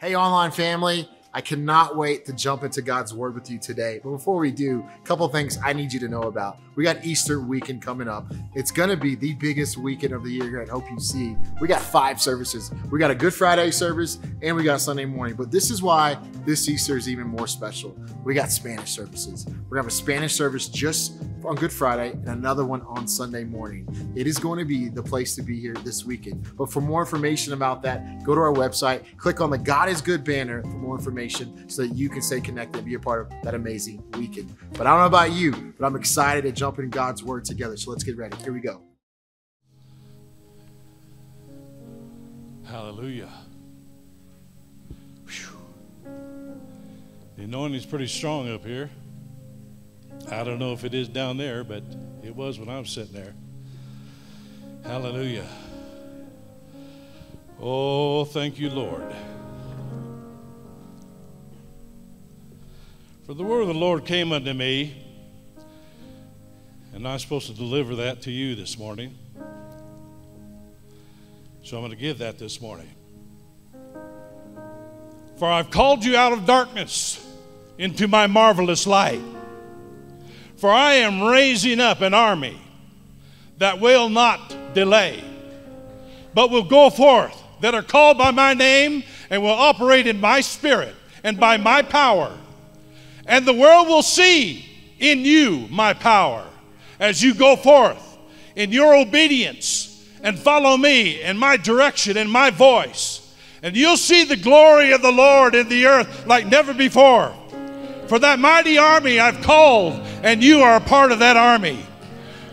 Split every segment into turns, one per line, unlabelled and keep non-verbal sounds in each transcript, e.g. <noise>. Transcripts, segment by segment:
Hey, online family. I cannot wait to jump into God's word with you today. But before we do, a couple things I need you to know about. We got Easter weekend coming up. It's going to be the biggest weekend of the year here at Hope UC. We got five services. We got a Good Friday service and we got Sunday morning. But this is why this Easter is even more special. We got Spanish services. We're going to have a Spanish service just on Good Friday and another one on Sunday morning. It is going to be the place to be here this weekend. But for more information about that, go to our website, click on the God is Good banner for more information so that you can stay connected and be a part of that amazing weekend. But I don't know about you, but I'm excited to jump in God's word together. So let's get ready. Here we go.
Hallelujah. Whew. The anointing's pretty strong up here. I don't know if it is down there, but it was when I was sitting there. Hallelujah. Oh, thank you, Lord. For the word of the Lord came unto me, and I'm supposed to deliver that to you this morning. So I'm going to give that this morning. For I've called you out of darkness into my marvelous light. For I am raising up an army that will not delay, but will go forth, that are called by my name and will operate in my spirit and by my power. And the world will see in you my power as you go forth in your obedience and follow me in my direction and my voice. And you'll see the glory of the Lord in the earth like never before. For that mighty army I've called, and you are a part of that army.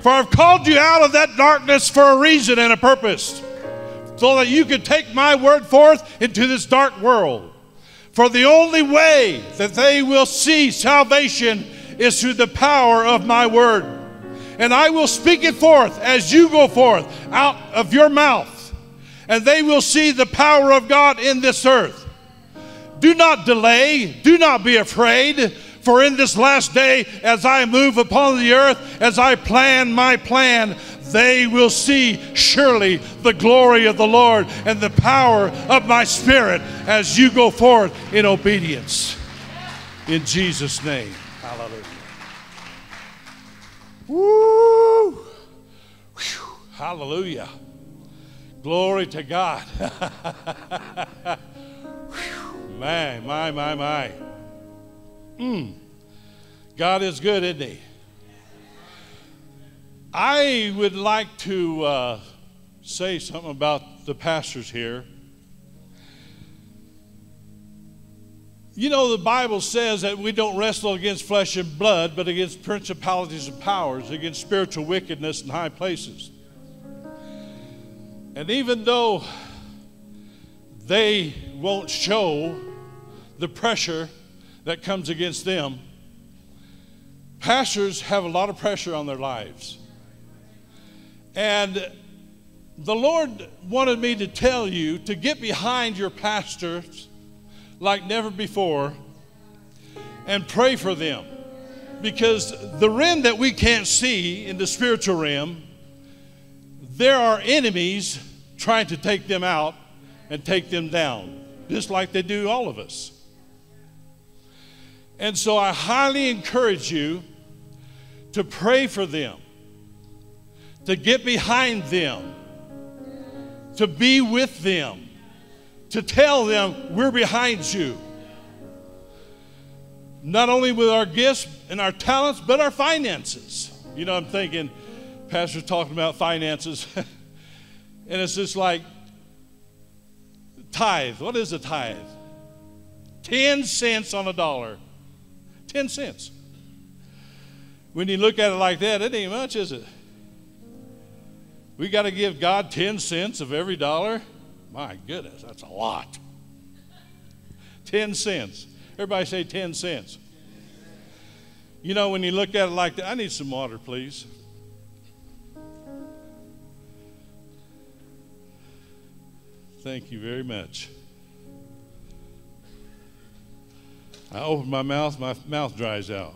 For I've called you out of that darkness for a reason and a purpose, so that you could take my word forth into this dark world. For the only way that they will see salvation is through the power of my word. And I will speak it forth as you go forth out of your mouth, and they will see the power of God in this earth. Do not delay, do not be afraid, for in this last day, as I move upon the earth, as I plan my plan, they will see surely the glory of the Lord and the power of my spirit as you go forth in obedience. In Jesus' name. Hallelujah. Woo! Whew. Hallelujah. Glory to God. <laughs> My, my, my, my. Mm. God is good, isn't He? I would like to uh, say something about the pastors here. You know, the Bible says that we don't wrestle against flesh and blood, but against principalities and powers, against spiritual wickedness in high places. And even though they won't show the pressure that comes against them. Pastors have a lot of pressure on their lives. And the Lord wanted me to tell you to get behind your pastors like never before and pray for them. Because the realm that we can't see in the spiritual realm, there are enemies trying to take them out and take them down, just like they do all of us. And so I highly encourage you to pray for them, to get behind them, to be with them, to tell them we're behind you. Not only with our gifts and our talents, but our finances. You know, I'm thinking, Pastor's talking about finances, <laughs> and it's just like tithe. What is a tithe? 10 cents on a dollar. 10 cents. When you look at it like that, it ain't much, is it? We got to give God 10 cents of every dollar? My goodness, that's a lot. 10 cents. Everybody say 10 cents. You know, when you look at it like that, I need some water, please. Thank you very much. I open my mouth, my mouth dries out.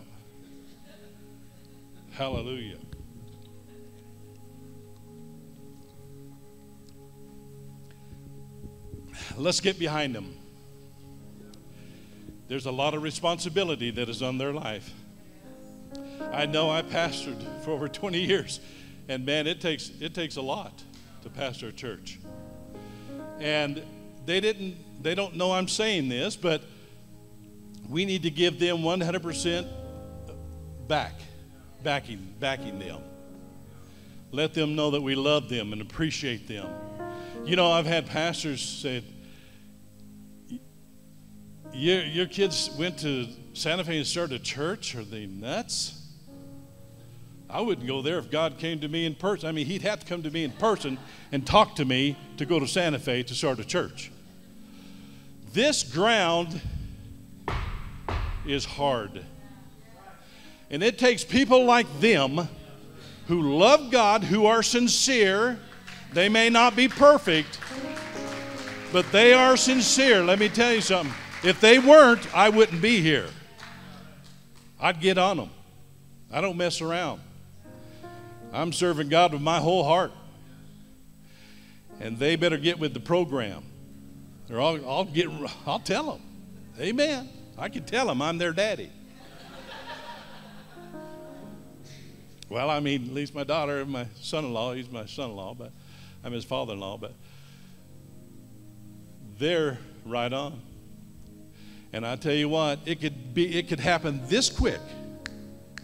Hallelujah. Let's get behind them. there's a lot of responsibility that is on their life. I know I pastored for over 20 years, and man, it takes it takes a lot to pastor a church. And they didn't they don't know I'm saying this, but we need to give them 100% back, backing, backing them. Let them know that we love them and appreciate them. You know, I've had pastors say, your, your kids went to Santa Fe and started a church? Are they nuts? I wouldn't go there if God came to me in person. I mean, He'd have to come to me in person and talk to me to go to Santa Fe to start a church. This ground is hard. And it takes people like them who love God, who are sincere. They may not be perfect, but they are sincere. Let me tell you something. If they weren't, I wouldn't be here. I'd get on them. I don't mess around. I'm serving God with my whole heart. And they better get with the program. Or I'll, I'll get I'll tell them. Amen. I can tell them I'm their daddy. well, I mean, at least my daughter and my son-in-law, he's my son-in-law, but I'm his father-in-law, but they're right on. And I tell you what, it could be it could happen this quick.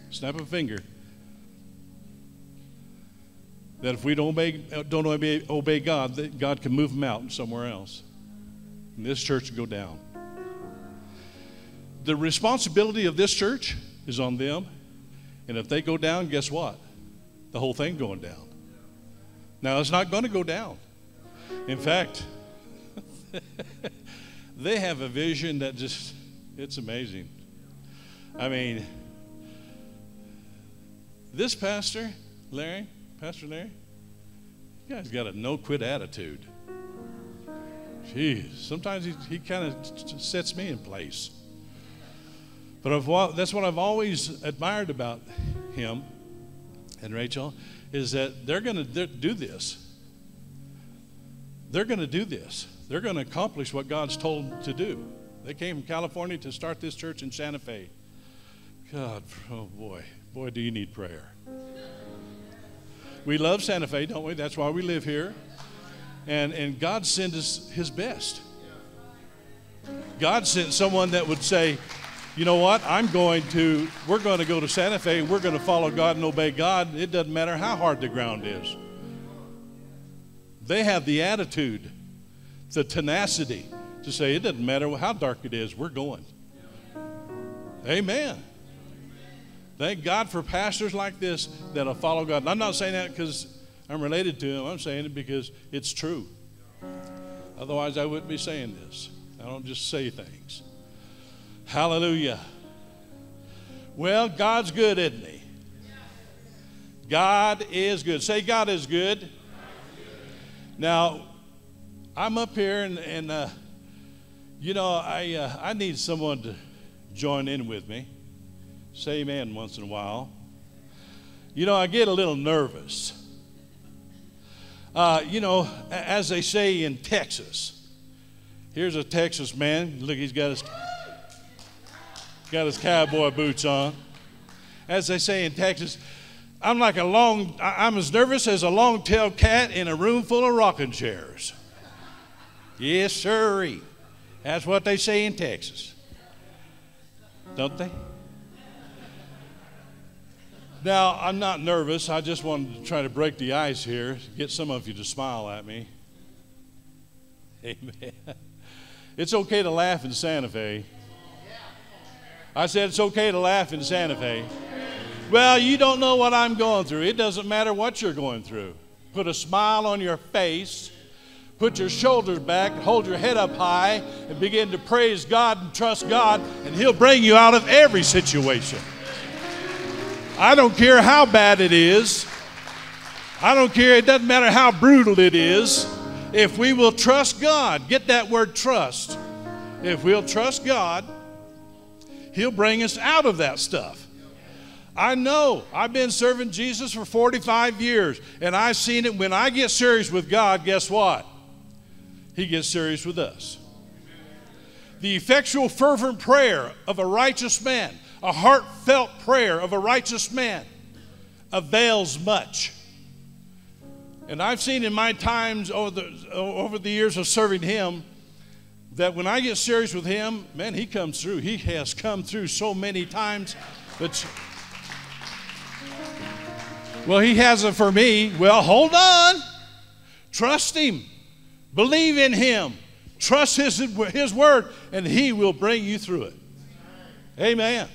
Snap a finger. That if we don't obey, don't obey, obey God, that God can move them out somewhere else. And this church will go down. The responsibility of this church is on them. And if they go down, guess what? The whole thing going down. Now, it's not going to go down. In fact, <laughs> they have a vision that just, it's amazing. I mean, this pastor, Larry, Pastor Larry, you guys got a no quit attitude. Jeez, sometimes he, he kind of sets me in place. But I've, that's what I've always admired about him and Rachel is that they're going to do this. They're going to do this. They're going to accomplish what God's told them to do. They came from California to start this church in Santa Fe. God, oh boy, boy, do you need prayer. We love Santa Fe, don't we? That's why we live here. And, and God sent us His best. God sent someone that would say, you know what? I'm going to, we're going to go to Santa Fe. We're going to follow God and obey God. It doesn't matter how hard the ground is. They have the attitude the tenacity to say, it doesn't matter how dark it is, we're going. Amen. Thank God for pastors like this that'll follow God. And I'm not saying that because I'm related to him, I'm saying it because it's true. Otherwise, I wouldn't be saying this. I don't just say things. Hallelujah. Well, God's good, isn't He? God is good. Say, God is good. Now, I'm up here, and, and uh, you know, I, uh, I need someone to join in with me. Say amen once in a while. You know, I get a little nervous. Uh, you know, as they say in Texas, here's a Texas man. Look, he's got his, got his cowboy boots on. As they say in Texas, I'm like a long, I'm as nervous as a long tailed cat in a room full of rocking chairs. Yes, sirree. That's what they say in Texas. Don't they? Now, I'm not nervous. I just wanted to try to break the ice here, get some of you to smile at me. <laughs> Amen. It's okay to laugh in Santa Fe. I said it's okay to laugh in Santa Fe. Well, you don't know what I'm going through. It doesn't matter what you're going through. Put a smile on your face Put your shoulders back, hold your head up high, and begin to praise God and trust God, and He'll bring you out of every situation. I don't care how bad it is. I don't care, it doesn't matter how brutal it is. If we will trust God, get that word trust. If we'll trust God, He'll bring us out of that stuff. I know. I've been serving Jesus for 45 years, and I've seen it. When I get serious with God, guess what? He gets serious with us. The effectual, fervent prayer of a righteous man, a heartfelt prayer of a righteous man, avails much. And I've seen in my times over the, over the years of serving Him that when I get serious with Him, man, He comes through. He has come through so many times. But, well, He hasn't for me. Well, hold on. Trust Him. Believe in Him. Trust His, his word, and He will bring you through it. Amen.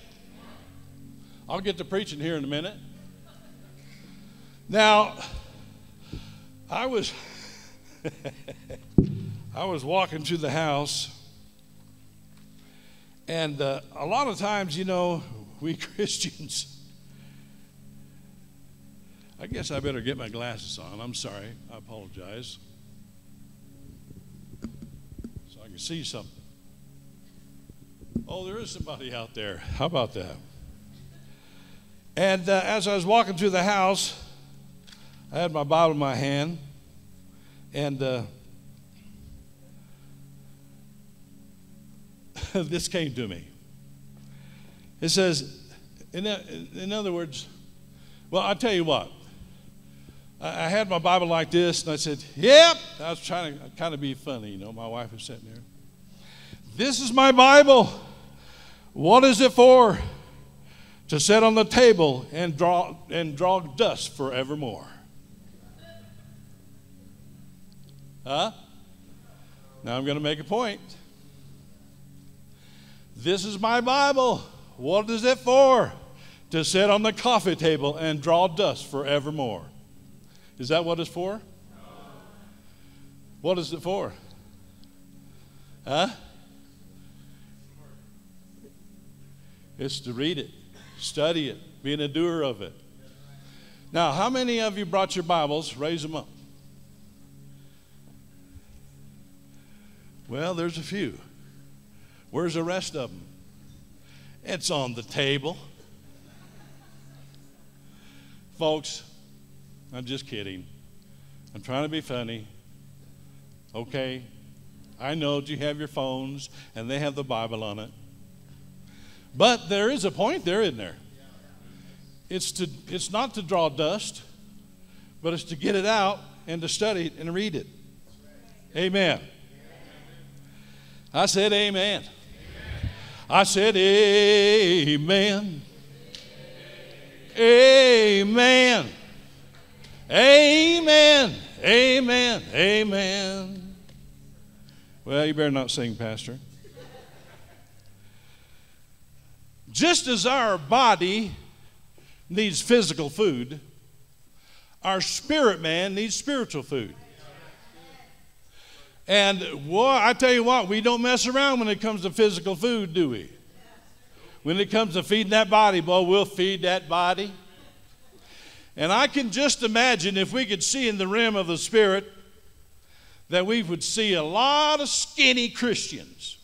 I'll get to preaching here in a minute. Now, I was <laughs> I was walking to the house, and uh, a lot of times, you know, we <laughs> Christians. I guess I better get my glasses on. I'm sorry. I apologize. So I can see something. Oh, there is somebody out there. How about that? And uh, as I was walking through the house, I had my Bible in my hand, and uh, <laughs> this came to me. It says, in, in other words, well, I'll tell you what. I had my Bible like this, and I said, Yep. I was trying to kind of be funny, you know. My wife was sitting there. This is my Bible. What is it for? To sit on the table and draw and draw dust forevermore. Huh? Now I'm going to make a point. This is my Bible. What is it for? To sit on the coffee table and draw dust forevermore. Is that what it's for? What is it for? Huh? It's to read it, study it, be a doer of it. Now, how many of you brought your Bibles? Raise them up. Well, there's a few. Where's the rest of them? It's on the table. Folks, I'm just kidding. I'm trying to be funny. Okay? I know you have your phones and they have the Bible on it. But there is a point there, isn't there? It's, to, it's not to draw dust, but it's to get it out and to study it and read it. Amen. I said, Amen. I said, Amen. Amen. Amen. Amen. Amen. Well, you better not sing, Pastor. Just as our body needs physical food, our spirit man needs spiritual food. And boy, I tell you what, we don't mess around when it comes to physical food, do we? When it comes to feeding that body, boy, we'll feed that body. And I can just imagine if we could see in the realm of the Spirit that we would see a lot of skinny Christians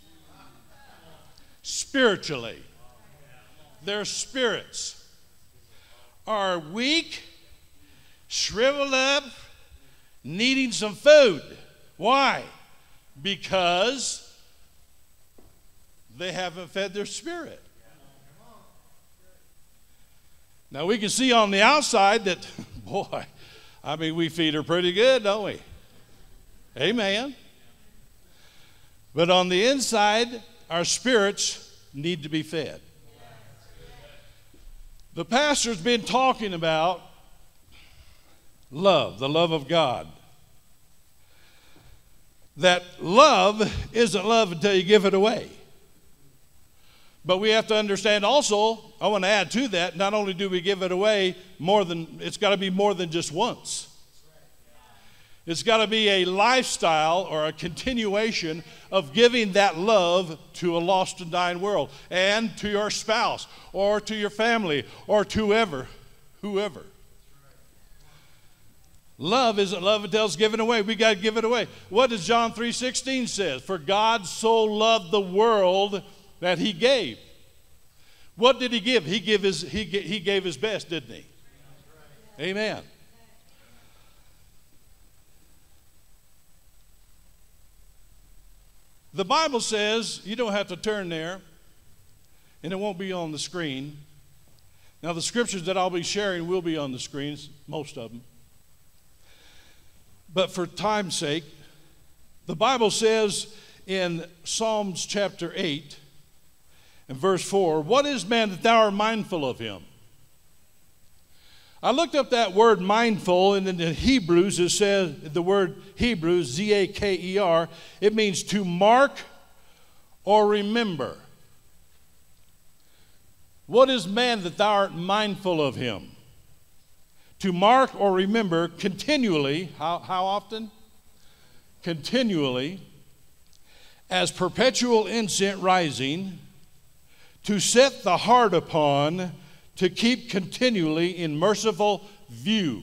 spiritually. Their spirits are weak, shriveled up, needing some food. Why? Because they haven't fed their spirit. Now we can see on the outside that, <laughs> boy, I mean, we feed her pretty good, don't we? Amen. But on the inside, our spirits need to be fed. The pastor's been talking about love, the love of God. That love isn't love until you give it away. But we have to understand also, I want to add to that, not only do we give it away more than, it's got to be more than just once. It's got to be a lifestyle or a continuation of giving that love to a lost and dying world and to your spouse or to your family or to whoever, whoever. Love isn't love until it's given away. We got to give it away. What does John 3:16 says? For God so loved the world that he gave. What did he give? He, give his, he, he gave his best, didn't he? Amen. The Bible says, you don't have to turn there, and it won't be on the screen. Now, the scriptures that I'll be sharing will be on the screens, most of them. But for time's sake, the Bible says in Psalms chapter 8 and verse 4 What is man that thou art mindful of him? I looked up that word mindful, and in the Hebrews it says the word Hebrews, Z A K E R, it means to mark or remember. What is man that thou art mindful of him? To mark or remember continually, how, how often? Continually, as perpetual incense rising, to set the heart upon to keep continually in merciful view.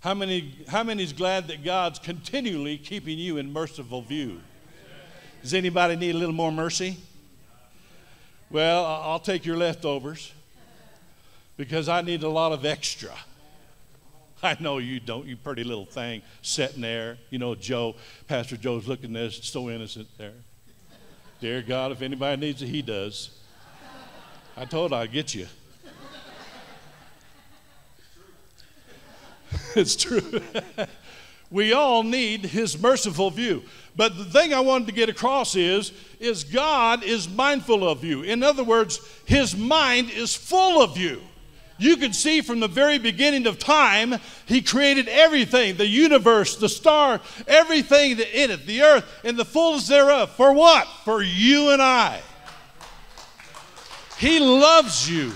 How many, how many is glad that God's continually keeping you in merciful view? Does anybody need a little more mercy? Well, I'll take your leftovers because I need a lot of extra. <laughs> I know you don't, you pretty little thing sitting there. You know, Joe, Pastor Joe's looking there, so innocent there. Dear God, if anybody needs it, he does. I told I'd get you. <laughs> it's true. <laughs> we all need his merciful view. But the thing I wanted to get across is is God is mindful of you. In other words, his mind is full of you. You can see from the very beginning of time, he created everything the universe, the star, everything in it, the earth, and the fullness thereof. For what? For you and I. He loves you.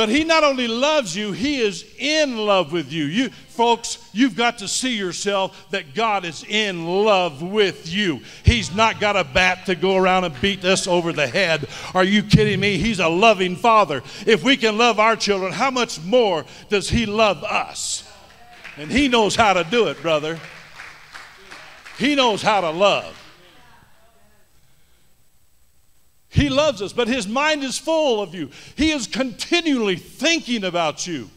But he not only loves you, he is in love with you. You folks, you've got to see yourself that God is in love with you. He's not got a bat to go around and beat us over the head. Are you kidding me? He's a loving father. If we can love our children, how much more does he love us? And he knows how to do it, brother. He knows how to love. He loves us, but his mind is full of you. He is continually thinking about you.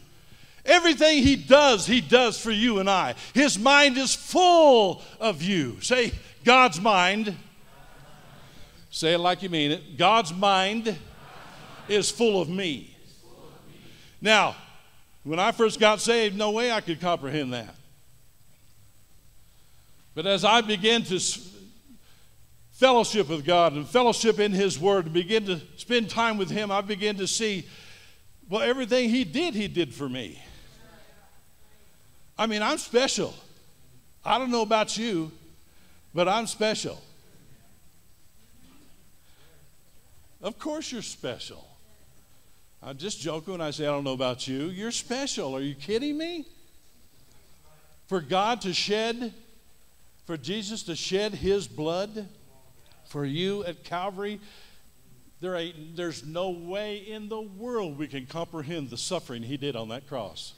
Everything he does, he does for you and I. His mind is full of you. Say, God's mind. Say it like you mean it. God's mind is full of me. Now, when I first got saved, no way I could comprehend that. But as I began to fellowship with God and fellowship in His Word and begin to spend time with Him, I begin to see, well, everything He did, He did for me. I mean, I'm special. I don't know about you, but I'm special. Of course, you're special. I'm just joking when I say I don't know about you. You're special. Are you kidding me? For God to shed, for Jesus to shed his blood for you at Calvary, there ain't, there's no way in the world we can comprehend the suffering he did on that cross.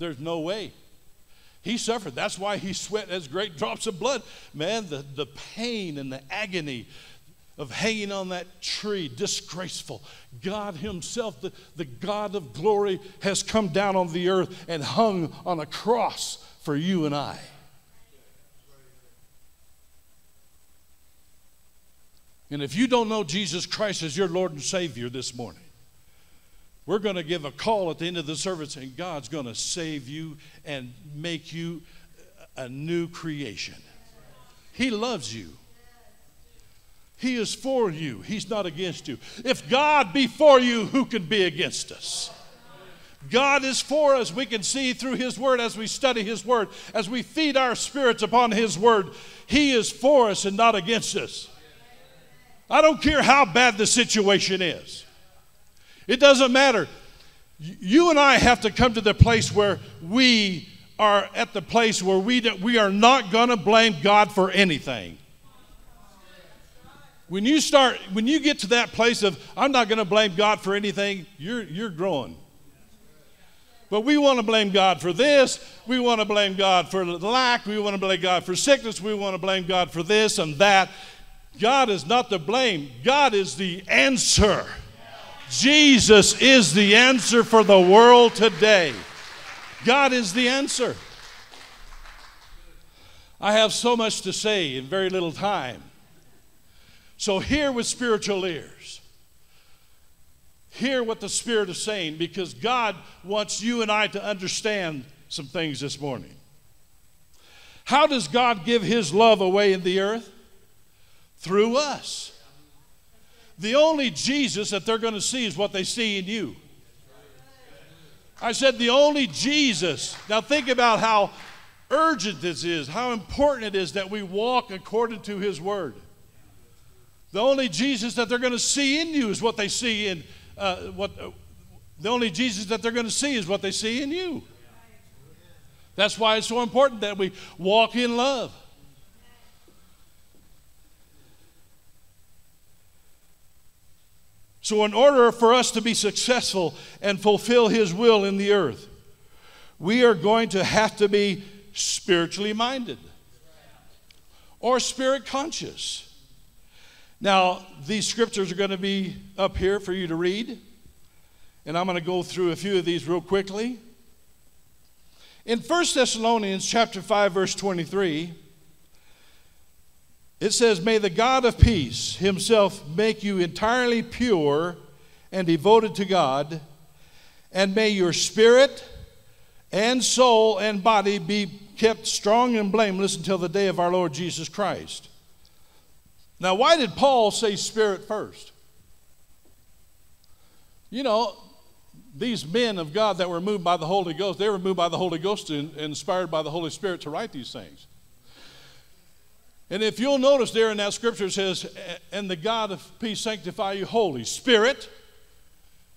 There's no way. He suffered. That's why he sweat as great drops of blood. Man, the, the pain and the agony of hanging on that tree, disgraceful. God Himself, the, the God of glory, has come down on the earth and hung on a cross for you and I. And if you don't know Jesus Christ as your Lord and Savior this morning, we're going to give a call at the end of the service, and God's going to save you and make you a new creation. He loves you. He is for you. He's not against you. If God be for you, who can be against us? God is for us. We can see through His Word as we study His Word, as we feed our spirits upon His Word. He is for us and not against us. I don't care how bad the situation is. It doesn't matter. You and I have to come to the place where we are at the place where we, we are not going to blame God for anything. When you start, when you get to that place of, I'm not going to blame God for anything, you're, you're growing. But we want to blame God for this. We want to blame God for lack. We want to blame God for sickness. We want to blame God for this and that. God is not to blame, God is the answer. Jesus is the answer for the world today. God is the answer. I have so much to say in very little time. So, hear with spiritual ears. Hear what the Spirit is saying because God wants you and I to understand some things this morning. How does God give His love away in the earth? Through us. The only Jesus that they're going to see is what they see in you. I said, the only Jesus. Now, think about how urgent this is, how important it is that we walk according to His Word. The only Jesus that they're going to see in you is what they see in uh, what. Uh, the only Jesus that they're going to see is what they see in you. That's why it's so important that we walk in love. So, in order for us to be successful and fulfill His will in the earth, we are going to have to be spiritually minded or spirit conscious. Now, these scriptures are going to be up here for you to read, and I'm going to go through a few of these real quickly. In 1 Thessalonians chapter 5 verse 23, it says, "May the God of peace himself make you entirely pure and devoted to God, and may your spirit and soul and body be kept strong and blameless until the day of our Lord Jesus Christ." Now, why did Paul say spirit first? You know, these men of God that were moved by the Holy Ghost, they were moved by the Holy Ghost and inspired by the Holy Spirit to write these things. And if you'll notice there in that scripture, it says, And the God of peace sanctify you holy. Spirit,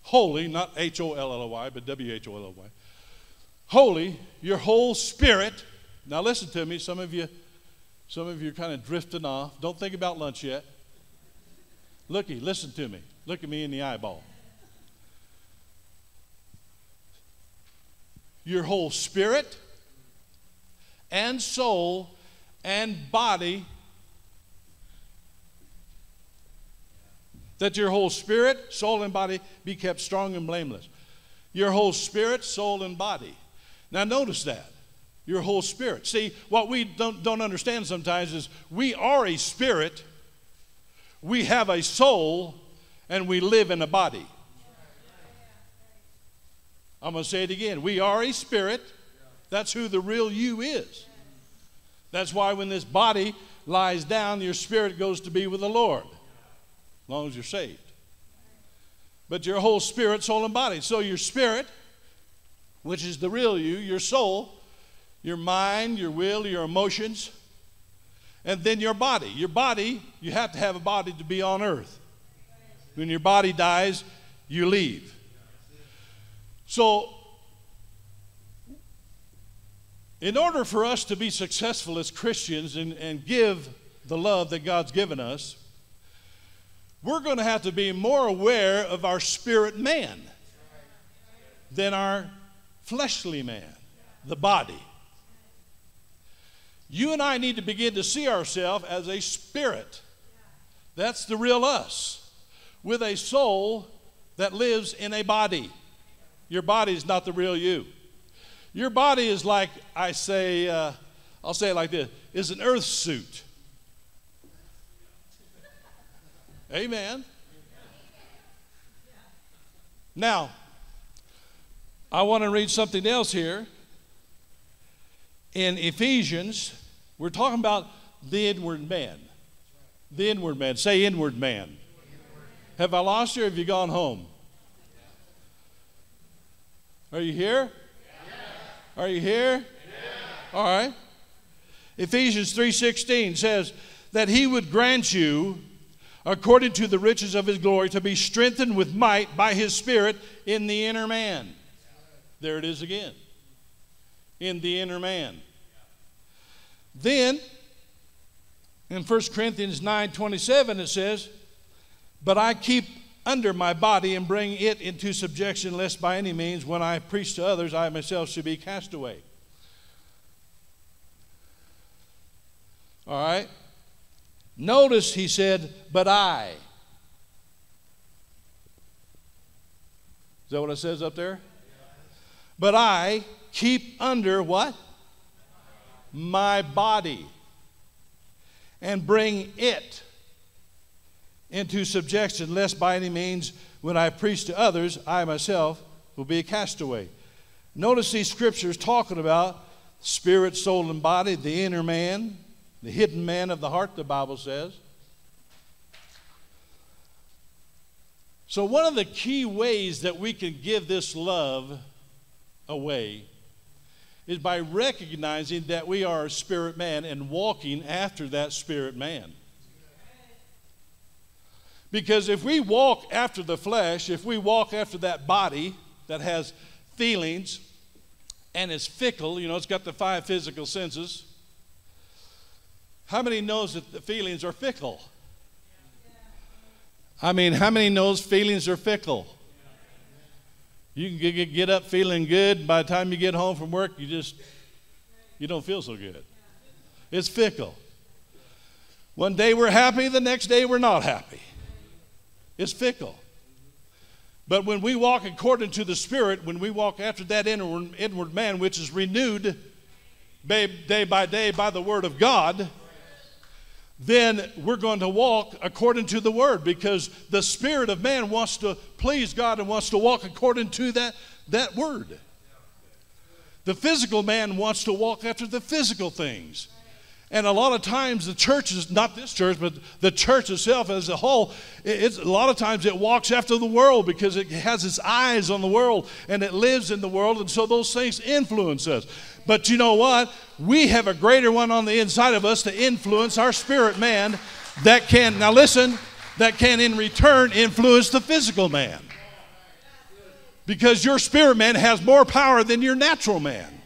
holy, not H O L L O Y, but W H O L L Y. Holy, your whole spirit. Now listen to me, some of you some of you are kind of drifting off. Don't think about lunch yet. Looky, listen to me. Look at me in the eyeball. Your whole spirit and soul and body, that your whole spirit, soul, and body be kept strong and blameless. Your whole spirit, soul, and body. Now, notice that your whole spirit. See, what we don't, don't understand sometimes is we are a spirit, we have a soul, and we live in a body. I'm going to say it again. We are a spirit. That's who the real you is. That's why when this body lies down, your spirit goes to be with the Lord, as long as you're saved. But your whole spirit, soul, and body. So your spirit, which is the real you, your soul, your mind, your will, your emotions, and then your body. Your body, you have to have a body to be on earth. When your body dies, you leave. So, in order for us to be successful as Christians and, and give the love that God's given us, we're going to have to be more aware of our spirit man than our fleshly man, the body. You and I need to begin to see ourselves as a spirit. That's the real us, with a soul that lives in a body. Your body is not the real you. Your body is like, I say, uh, I'll say it like this, is an earth suit. Amen. Now, I want to read something else here in Ephesians, we're talking about the inward man. The inward man. Say inward man. Have I lost you have you gone home? Are you here? Are you here? All right. Ephesians 3:16 says that he would grant you according to the riches of his glory to be strengthened with might by his spirit in the inner man. There it is again. In the inner man. Then, in 1 Corinthians 9:27 it says, But I keep under my body and bring it into subjection, lest by any means, when I preach to others, I myself should be cast away. All right? Notice he said, But I. Is that what it says up there? But I keep under what? my body. and bring it into subjection, lest by any means, when I preach to others, I myself will be a castaway. Notice these scriptures talking about spirit, soul, and body, the inner man, the hidden man of the heart, the Bible says. So, one of the key ways that we can give this love away is by recognizing that we are a spirit man and walking after that spirit man. Because if we walk after the flesh, if we walk after that body that has feelings and is fickle, you know, it's got the five physical senses. How many knows that the feelings are fickle? I mean, how many knows feelings are fickle? You can get up feeling good. By the time you get home from work, you just you don't feel so good. It's fickle. One day we're happy, the next day we're not happy. It's fickle. But when we walk according to the Spirit, when we walk after that inward, inward man, which is renewed day by day by the Word of God, then we're going to walk according to the word because the spirit of man wants to please God and wants to walk according to that, that word. The physical man wants to walk after the physical things. And a lot of times the church is not this church, but the church itself as a whole, it's a lot of times it walks after the world because it has its eyes on the world and it lives in the world, and so those things influence us. But you know what? We have a greater one on the inside of us to influence our spirit man that can, now listen, that can in return influence the physical man. Because your spirit man has more power than your natural man.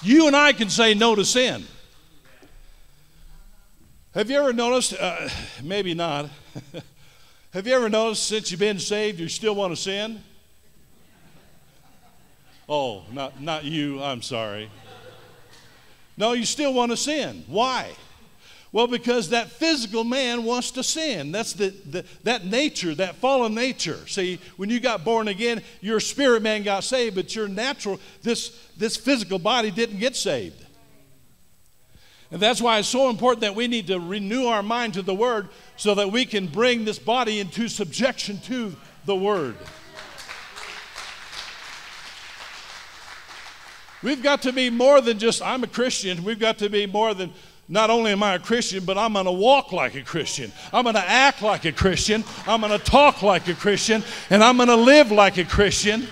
You and I can say no to sin. Have you ever noticed, uh, maybe not, <laughs> have you ever noticed since you've been saved you still want to sin? Oh, not, not you, I'm sorry. No, you still want to sin. Why? Well, because that physical man wants to sin. That's the, the, that nature, that fallen nature. See, when you got born again, your spirit man got saved, but your natural, this, this physical body didn't get saved. And that's why it's so important that we need to renew our mind to the Word so that we can bring this body into subjection to the Word. We've got to be more than just, I'm a Christian. We've got to be more than, not only am I a Christian, but I'm going to walk like a Christian. I'm going to act like a Christian. I'm going to talk like a Christian. And I'm going to live like a Christian.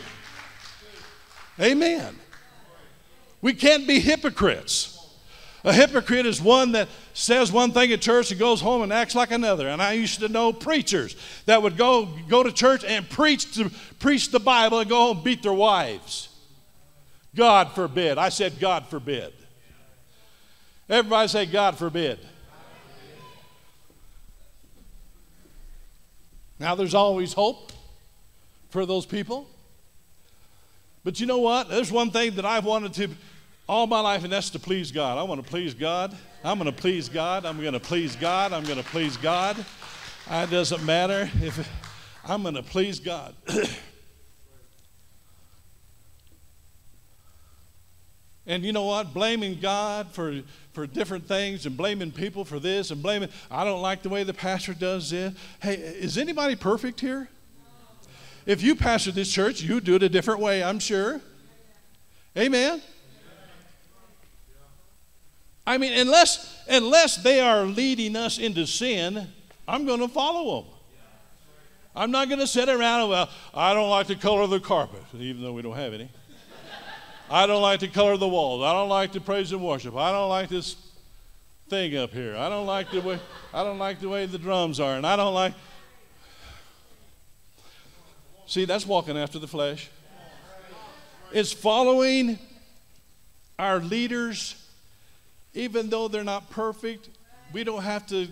Amen. We can't be hypocrites. A hypocrite is one that says one thing at church and goes home and acts like another. And I used to know preachers that would go, go to church and preach, to, preach the Bible and go home and beat their wives. God forbid. I said, God forbid. Everybody say, God forbid. Now, there's always hope for those people. But you know what? There's one thing that I've wanted to all my life, and that's to please God. I want to please God. I'm going to please God. I'm going to please God. I'm going to please God. Uh, it doesn't matter if I'm going to please God. <coughs> And you know what? Blaming God for, for different things and blaming people for this and blaming, I don't like the way the pastor does this. Hey, is anybody perfect here? If you pastor this church, you do it a different way, I'm sure. Amen. I mean, unless unless they are leading us into sin, I'm going to follow them. I'm not going to sit around and, well, I don't like the color of the carpet, even though we don't have any. I don't like to color of the walls. I don't like to praise and worship. I don't like this thing up here. I don't like the way I don't like the way the drums are, and I don't like. See, that's walking after the flesh. It's following our leaders, even though they're not perfect. We don't have to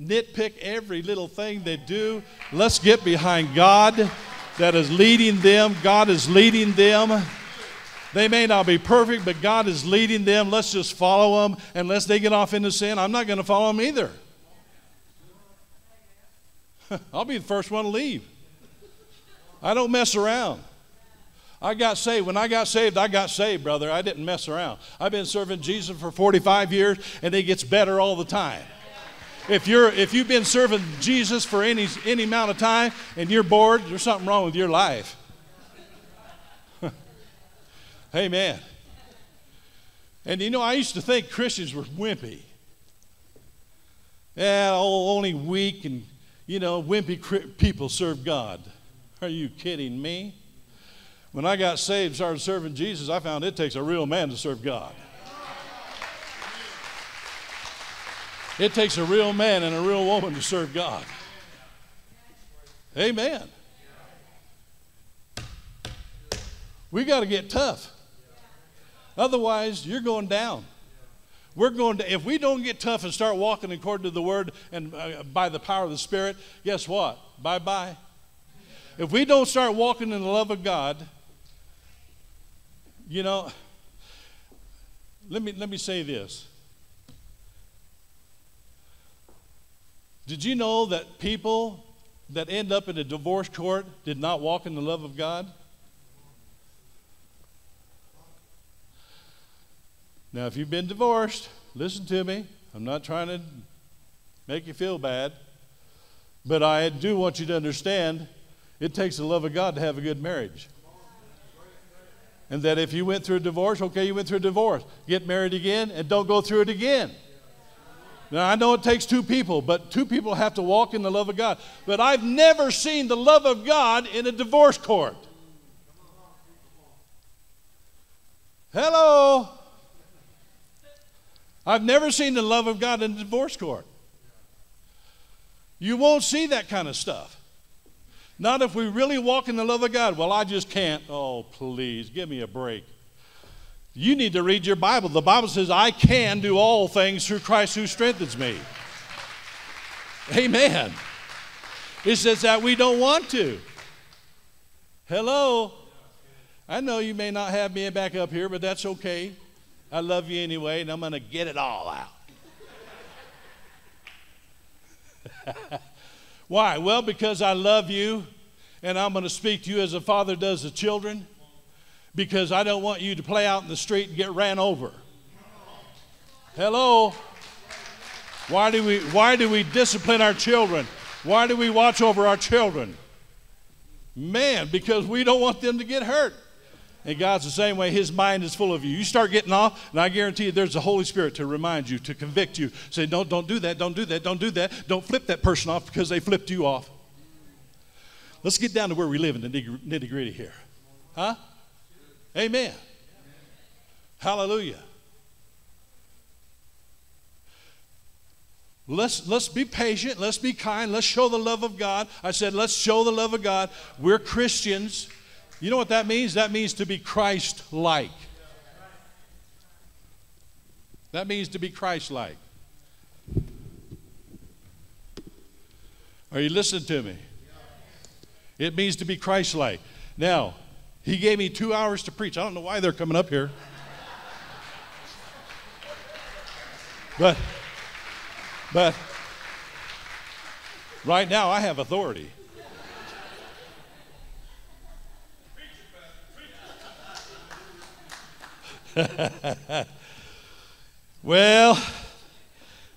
nitpick every little thing they do. Let's get behind God that is leading them. God is leading them. They may not be perfect, but God is leading them. Let's just follow them. Unless they get off into sin, I'm not going to follow them either. <laughs> I'll be the first one to leave. I don't mess around. I got saved. When I got saved, I got saved, brother. I didn't mess around. I've been serving Jesus for 45 years, and it gets better all the time. If you're if you've been serving Jesus for any any amount of time and you're bored, there's something wrong with your life. <laughs> Amen. And you know, I used to think Christians were wimpy. Yeah, only weak and you know, wimpy people serve God. Are you kidding me? When I got saved started serving Jesus, I found it takes a real man to serve God. It takes a real man and a real woman to serve God. Amen. We got to get tough. Otherwise, you're going down. We're going to, if we don't get tough and start walking according to the word and uh, by the power of the Spirit, guess what? Bye bye. If we don't start walking in the love of God, you know, let me, let me say this. Did you know that people that end up in a divorce court did not walk in the love of God? Now, if you've been divorced, listen to me. I'm not trying to make you feel bad, but I do want you to understand it takes the love of God to have a good marriage. And that if you went through a divorce, okay, you went through a divorce. Get married again and don't go through it again. Now, I know it takes two people, but two people have to walk in the love of God. But I've never seen the love of God in a divorce court. Hello. I've never seen the love of God in a divorce court. You won't see that kind of stuff. Not if we really walk in the love of God. Well, I just can't. Oh, please, give me a break. You need to read your Bible. The Bible says, I can do all things through Christ who strengthens me. Amen. It says that we don't want to. Hello. I know you may not have me back up here, but that's okay. I love you anyway, and I'm going to get it all out. <laughs> Why? Well, because I love you, and I'm going to speak to you as a father does the children because I don't want you to play out in the street and get ran over. Hello? Why do we, why do we discipline our children? Why do we watch over our children? Man, because we don't want them to get hurt. And God's the same way. His mind is full of you. You start getting off, and I guarantee you there's the Holy Spirit to remind you, to convict you. Say, no, don't do that, don't do that, don't do that. Don't flip that person off because they flipped you off. Let's get down to where we live in the nitty gritty here. Huh? Amen. Hallelujah. Let's, let's be patient. Let's be kind. Let's show the love of God. I said, let's show the love of God. We're Christians. You know what that means? That means to be Christ like. That means to be Christ like. Are you listening to me? It means to be Christ like. Now, he gave me two hours to preach. I don't know why they're coming up here. But, but, right now I have authority. <laughs> well,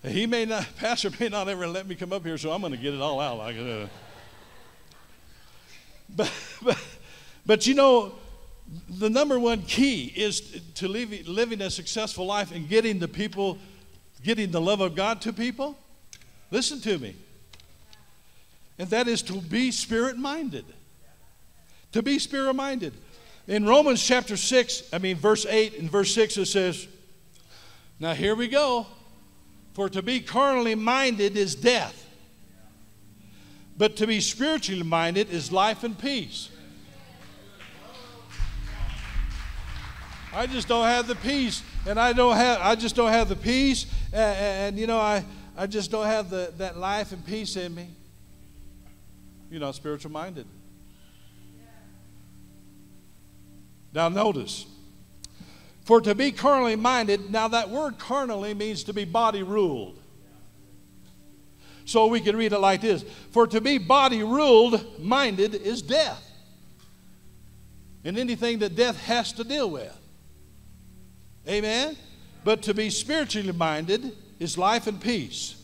he may not, Pastor may not ever let me come up here, so I'm going to get it all out. Like, uh, <laughs> but, but, but you know, the number one key is to living a successful life and getting the people, getting the love of God to people. Listen to me. And that is to be spirit minded. To be spirit minded. In Romans chapter 6, I mean, verse 8 and verse 6, it says, Now here we go. For to be carnally minded is death, but to be spiritually minded is life and peace. I just don't have the peace, and I don't have. I just don't have the peace, and, and you know, I I just don't have the that life and peace in me. You're not spiritual minded. Now notice, for to be carnally minded. Now that word carnally means to be body ruled. So we can read it like this: For to be body ruled minded is death. and anything that death has to deal with. Amen? But to be spiritually minded is life and peace.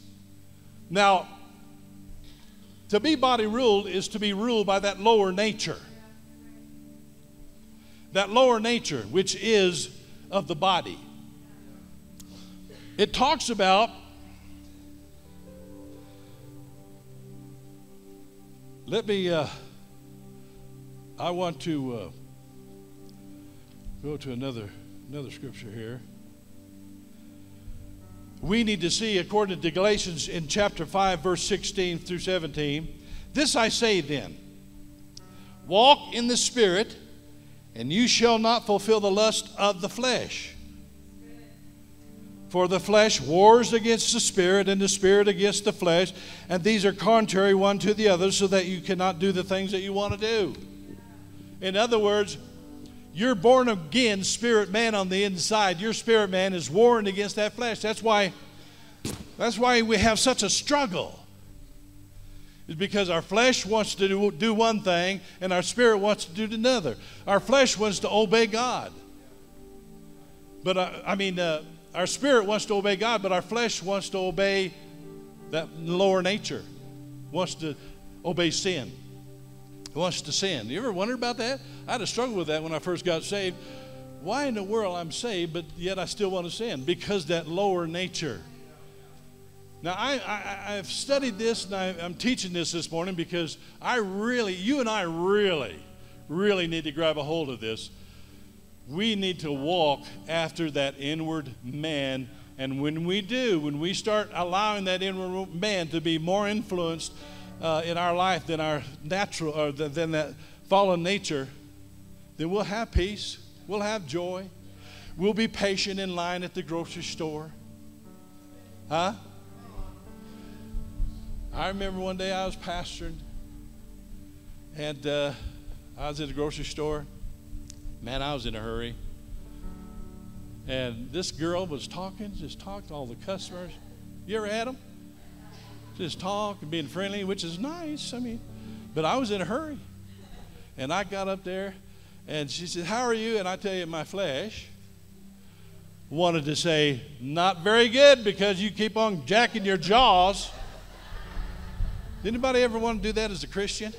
Now, to be body ruled is to be ruled by that lower nature. That lower nature, which is of the body. It talks about let me uh, i want to uh, go to another another scripture here we need to see according to galatians in chapter 5 verse 16 through 17 this i say then walk in the spirit and you shall not fulfill the lust of the flesh for the flesh wars against the spirit, and the spirit against the flesh, and these are contrary one to the other, so that you cannot do the things that you want to do. In other words, you're born again spirit man on the inside. Your spirit man is warring against that flesh. That's why that's why we have such a struggle. Is because our flesh wants to do, do one thing and our spirit wants to do another. Our flesh wants to obey God. But uh, I mean, uh, our spirit wants to obey God, but our flesh wants to obey that lower nature, wants to obey sin. Wants to sin. You ever wondered about that? I had to struggle with that when I first got saved. Why in the world I'm saved, but yet I still want to sin? Because that lower nature. Now, I, have studied this and I, I'm teaching this this morning because I really, you and I really, really need to grab a hold of this we need to walk after that inward man. And when we do, when we start allowing that inward man to be more influenced uh, in our life than our natural, or than that fallen nature, then we'll have peace, we'll have joy, we'll be patient in line at the grocery store. Huh? I remember one day I was pastoring, and uh, I was at the grocery store Man, I was in a hurry. And this girl was talking, just talked to all the customers. You ever had them? Just talk and being friendly, which is nice. I mean, but I was in a hurry. And I got up there and she said, How are you? And I tell you, my flesh wanted to say, Not very good because you keep on jacking your jaws. Anybody ever want to do that as a Christian?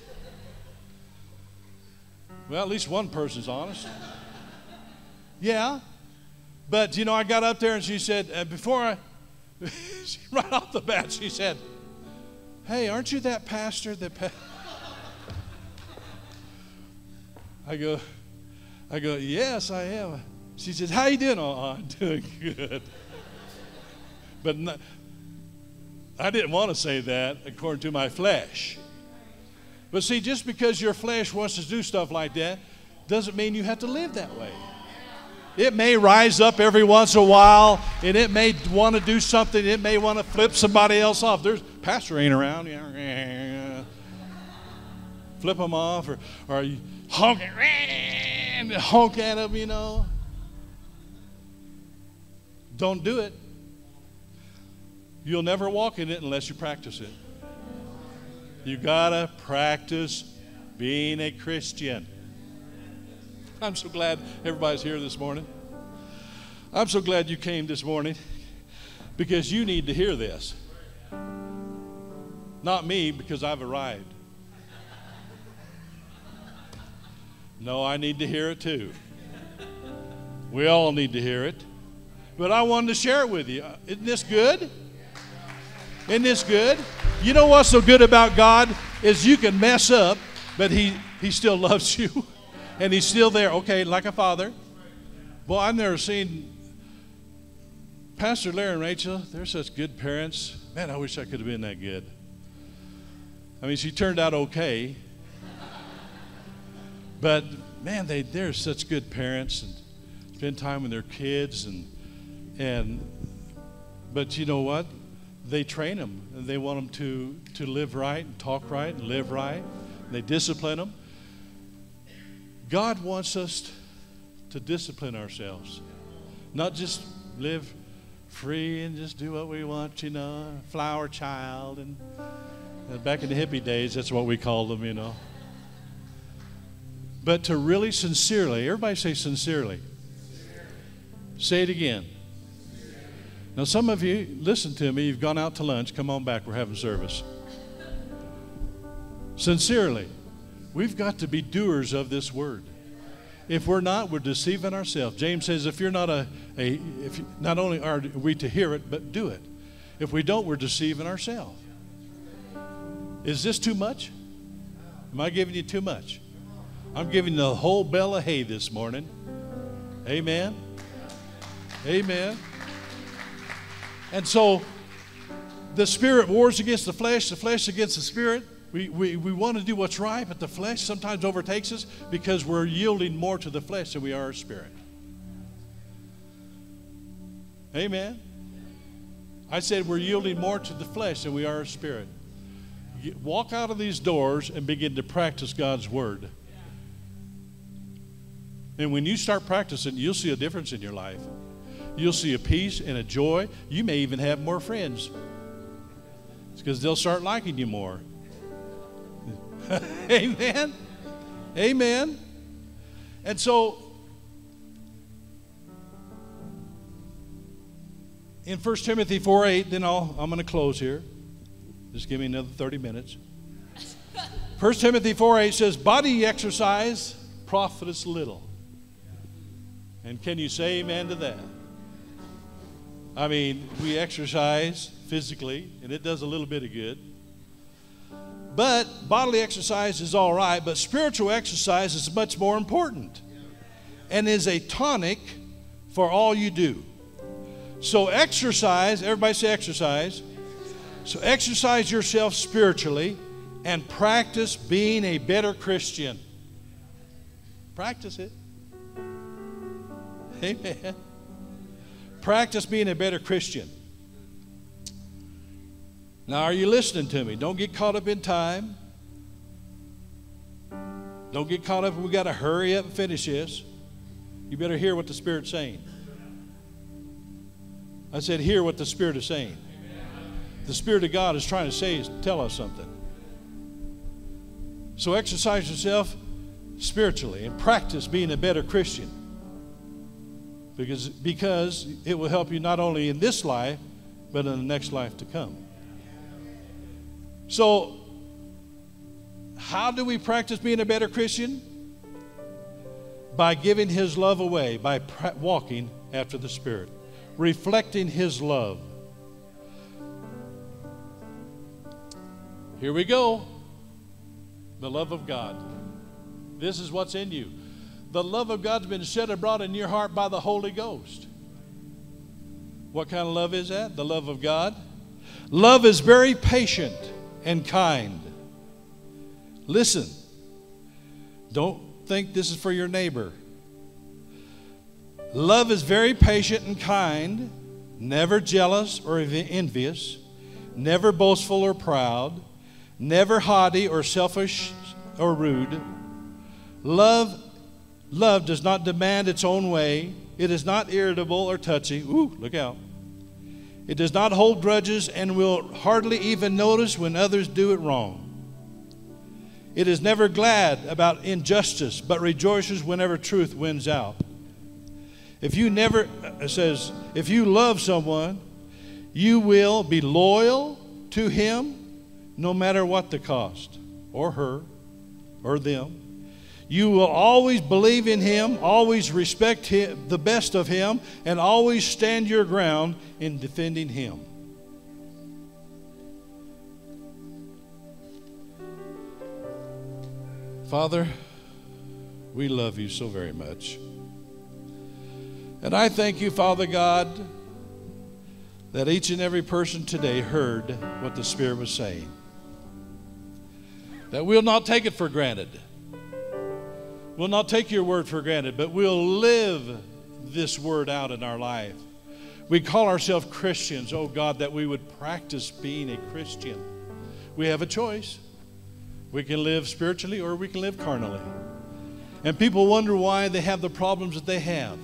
Well, at least one person's honest. Yeah. But, you know, I got up there and she said, uh, before I, <laughs> right off the bat, she said, Hey, aren't you that pastor that. Pa-? I go, I go, Yes, I am. She says, How you doing? Oh, I'm doing good. But not, I didn't want to say that according to my flesh. But see, just because your flesh wants to do stuff like that doesn't mean you have to live that way. It may rise up every once in a while, and it may want to do something. It may want to flip somebody else off. There's pastor ain't around. Flip them off, or, or you honk, honk at them, you know. Don't do it. You'll never walk in it unless you practice it. You got to practice being a Christian. I'm so glad everybody's here this morning. I'm so glad you came this morning because you need to hear this. Not me, because I've arrived. No, I need to hear it too. We all need to hear it. But I wanted to share it with you. Isn't this good? Isn't this good? You know what's so good about God is you can mess up, but He He still <laughs> loves you, and He's still there. Okay, like a father. Boy, I've never seen Pastor Larry and Rachel. They're such good parents. Man, I wish I could have been that good. I mean, she turned out okay, but man, they they're such good parents and spend time with their kids and and. But you know what? They train them they want them to, to live right and talk right and live right. They discipline them. God wants us to discipline ourselves, not just live free and just do what we want, you know, flower child. And, and back in the hippie days, that's what we called them, you know. but to really sincerely, everybody say sincerely. Say it again. Now, some of you, listen to me, you've gone out to lunch, come on back, we're having service. Sincerely, we've got to be doers of this word. If we're not, we're deceiving ourselves. James says, if you're not a, a if you, not only are we to hear it, but do it. If we don't, we're deceiving ourselves. Is this too much? Am I giving you too much? I'm giving you the whole bell of hay this morning. Amen. Amen. And so the spirit wars against the flesh, the flesh against the spirit. We, we, we want to do what's right, but the flesh sometimes overtakes us because we're yielding more to the flesh than we are our spirit. Amen. I said we're yielding more to the flesh than we are our spirit. Walk out of these doors and begin to practice God's word. And when you start practicing, you'll see a difference in your life. You'll see a peace and a joy. You may even have more friends. It's because they'll start liking you more. <laughs> Amen. Amen. And so in 1 Timothy 4 8, then I'll, I'm going to close here. Just give me another 30 minutes. 1 Timothy 4 8 says, Body exercise profiteth little. And can you say amen to that? I mean, we exercise physically, and it does a little bit of good. But bodily exercise is all right, but spiritual exercise is much more important and is a tonic for all you do. So, exercise, everybody say exercise. So, exercise yourself spiritually and practice being a better Christian. Practice it. <laughs> Amen. Practice being a better Christian. Now, are you listening to me? Don't get caught up in time. Don't get caught up. We got to hurry up and finish this. You better hear what the Spirit's saying. I said, hear what the Spirit is saying. The Spirit of God is trying to say, tell us something. So exercise yourself spiritually and practice being a better Christian. Because, because it will help you not only in this life, but in the next life to come. So, how do we practice being a better Christian? By giving His love away, by walking after the Spirit, reflecting His love. Here we go. The love of God. This is what's in you. The love of God's been shed abroad in your heart by the Holy Ghost. What kind of love is that? The love of God. Love is very patient and kind. Listen, don't think this is for your neighbor. Love is very patient and kind, never jealous or envious, never boastful or proud, never haughty or selfish or rude. Love love does not demand its own way. It is not irritable or touchy. Ooh, look out. It does not hold grudges and will hardly even notice when others do it wrong. It is never glad about injustice, but rejoices whenever truth wins out. If you never, uh, says, if you love someone, you will be loyal to him no matter what the cost, or her, or them. You will always believe in Him, always respect him, the best of Him, and always stand your ground in defending Him. Father, we love you so very much. And I thank you, Father God, that each and every person today heard what the Spirit was saying. That we'll not take it for granted We'll not take your word for granted, but we'll live this word out in our life. We call ourselves Christians, oh God, that we would practice being a Christian. We have a choice. We can live spiritually or we can live carnally. And people wonder why they have the problems that they have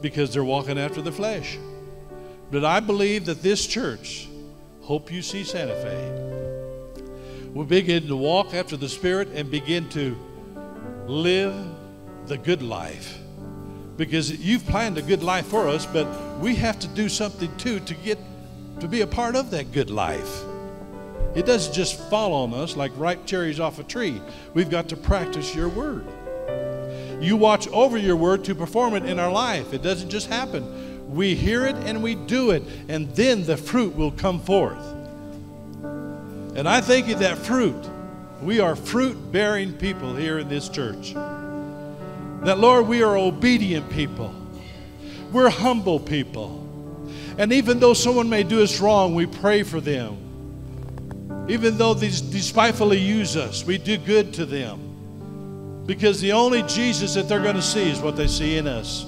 because they're walking after the flesh. But I believe that this church, Hope UC Santa Fe, will begin to walk after the Spirit and begin to live the good life. Because you've planned a good life for us, but we have to do something too to get to be a part of that good life. It doesn't just fall on us like ripe cherries off a tree. We've got to practice your word. You watch over your word to perform it in our life. It doesn't just happen. We hear it and we do it, and then the fruit will come forth. And I think of that fruit. We are fruit bearing people here in this church. That, Lord, we are obedient people. We're humble people. And even though someone may do us wrong, we pray for them. Even though they despitefully use us, we do good to them. Because the only Jesus that they're going to see is what they see in us.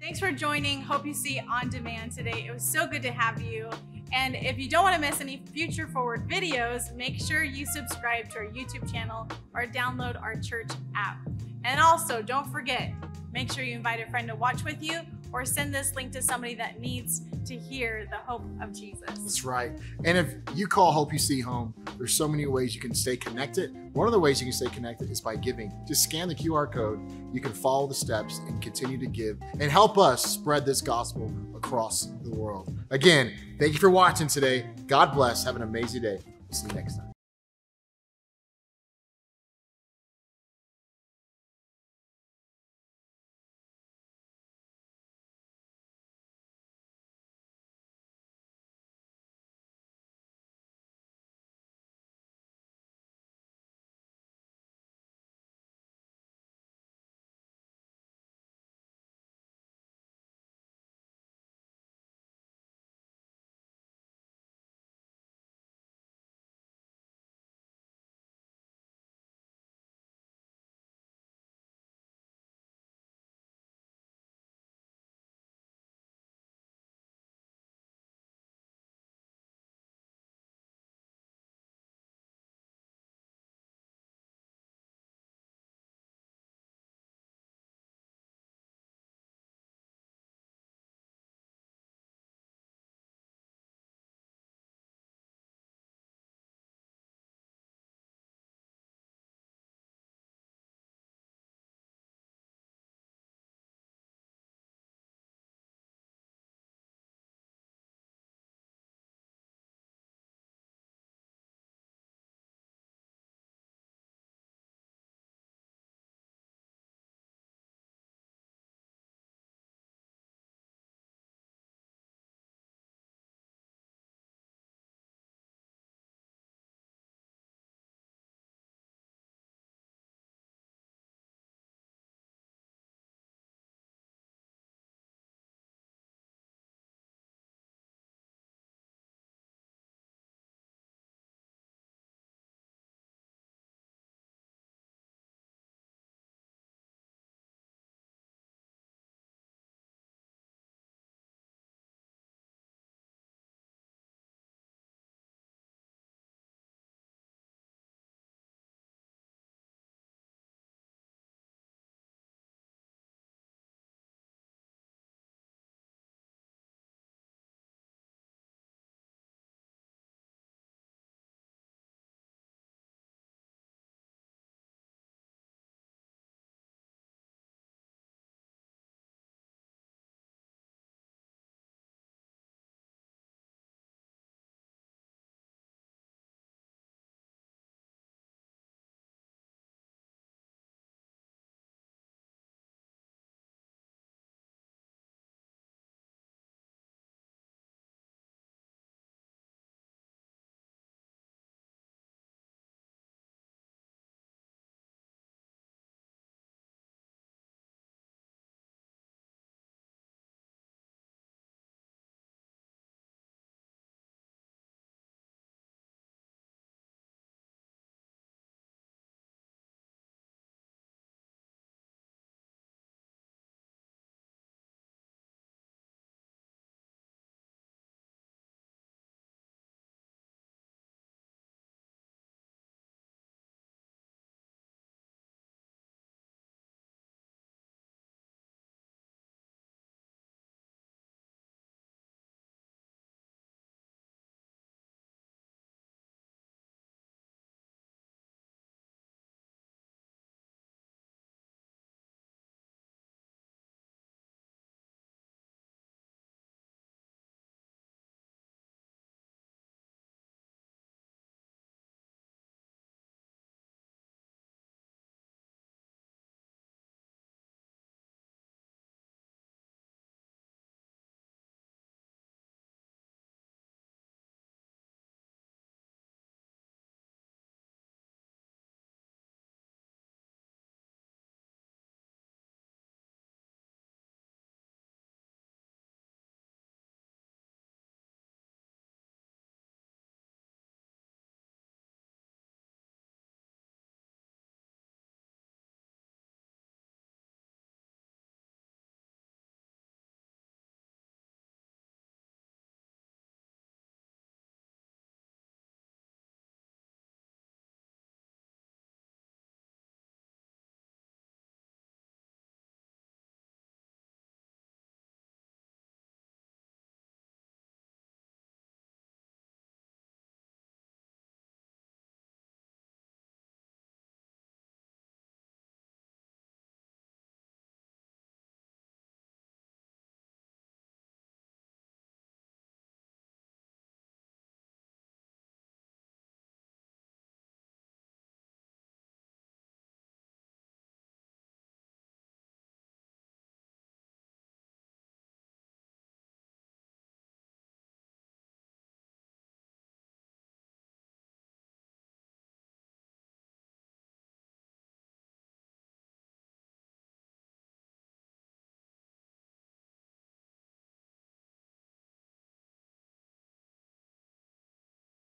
Thanks for joining Hope UC On Demand today. It was so good to have you. And if you don't want to miss any future forward videos, make sure you subscribe to our YouTube channel or download our church app. And also, don't forget, make sure you invite a friend to watch with you or send this link to somebody that needs to hear the hope of Jesus.
That's right. And if you call Hope UC home, there's so many ways you can stay connected. One of the ways you can stay connected is by giving. Just scan the QR code. You can follow the steps and continue to give and help us spread this gospel across the world. Again, thank you for watching today. God bless. Have an amazing day. See you next time.